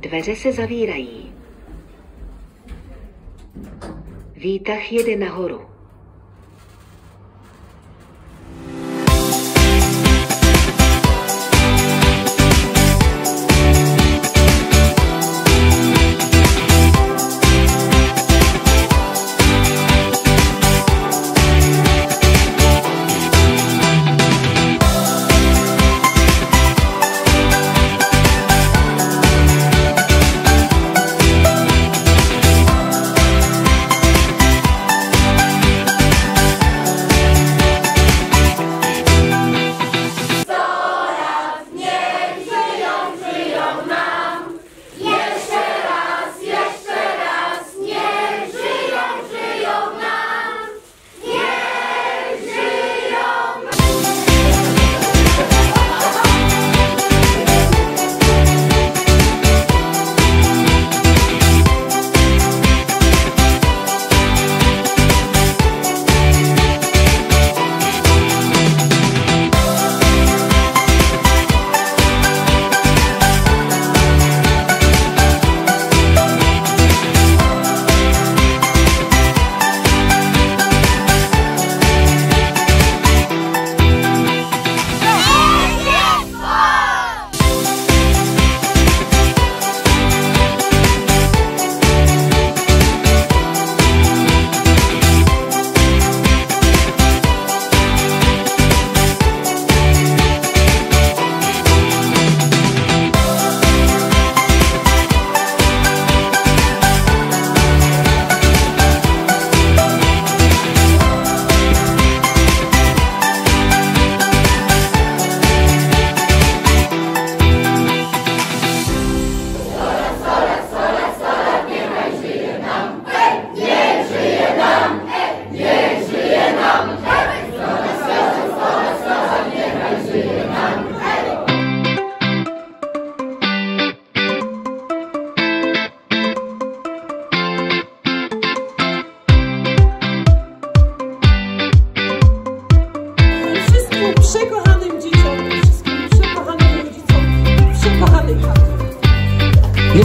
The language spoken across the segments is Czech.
Dveře se zavírají. Výtah jede nahoru.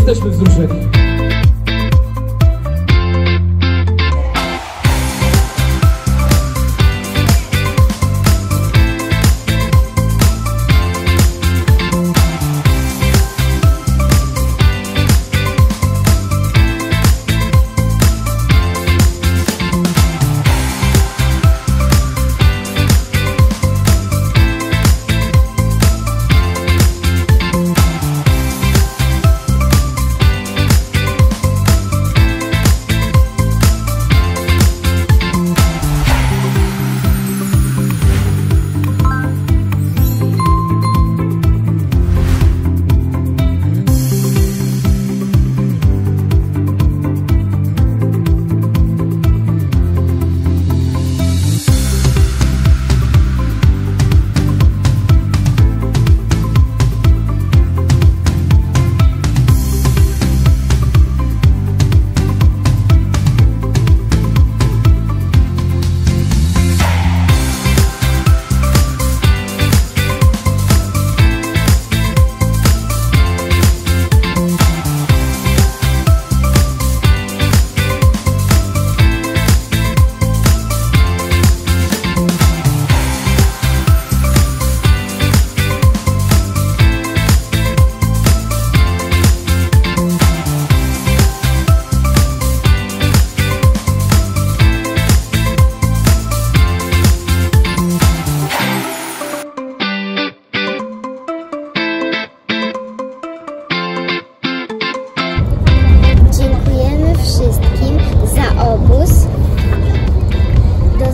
Jesteśmy wzruszeni.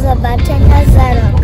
Zobaczenia za.